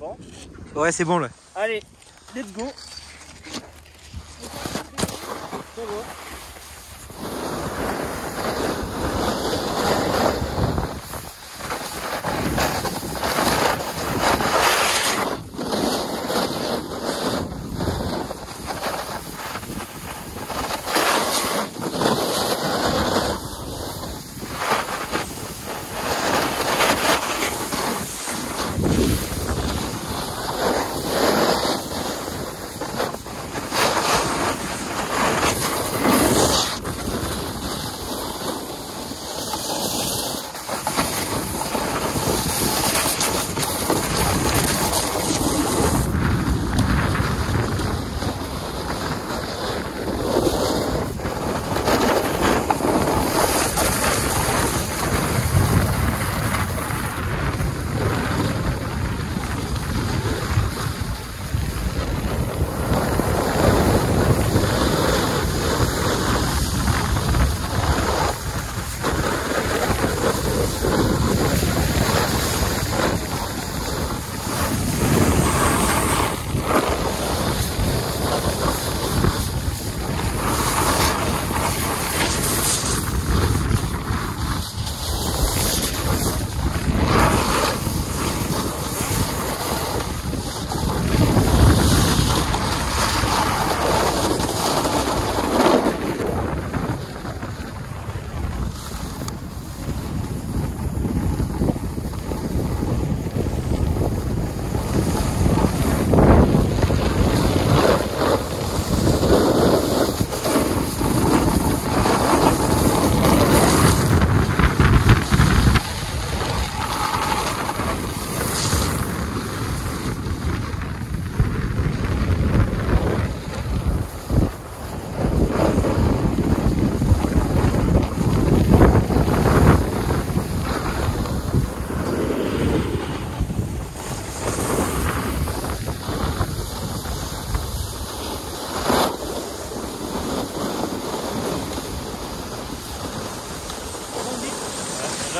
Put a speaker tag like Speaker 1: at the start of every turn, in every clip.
Speaker 1: Bon.
Speaker 2: Ouais, c'est bon là.
Speaker 1: Allez, let's go.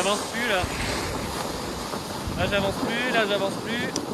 Speaker 1: J'avance plus là. Là j'avance plus, là j'avance plus.